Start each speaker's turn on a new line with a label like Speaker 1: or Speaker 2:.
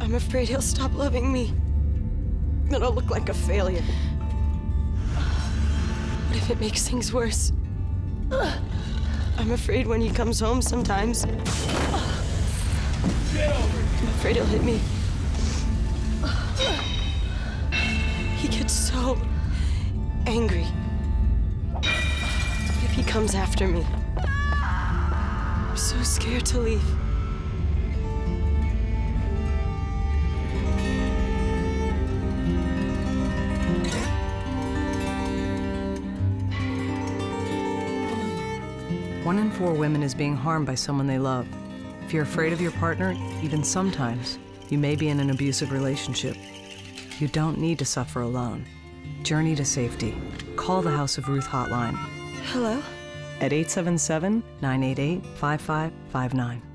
Speaker 1: I'm afraid he'll stop loving me. That I'll look like a failure. What if it makes things worse? I'm afraid when he comes home sometimes. I'm afraid he'll hit me. He gets so angry. If he comes after me? I'm so scared to leave.
Speaker 2: One in four women is being harmed by someone they love. If you're afraid of your partner, even sometimes, you may be in an abusive relationship. You don't need to suffer alone. Journey to safety. Call the House of Ruth hotline
Speaker 1: Hello?
Speaker 2: at 877 988 5559.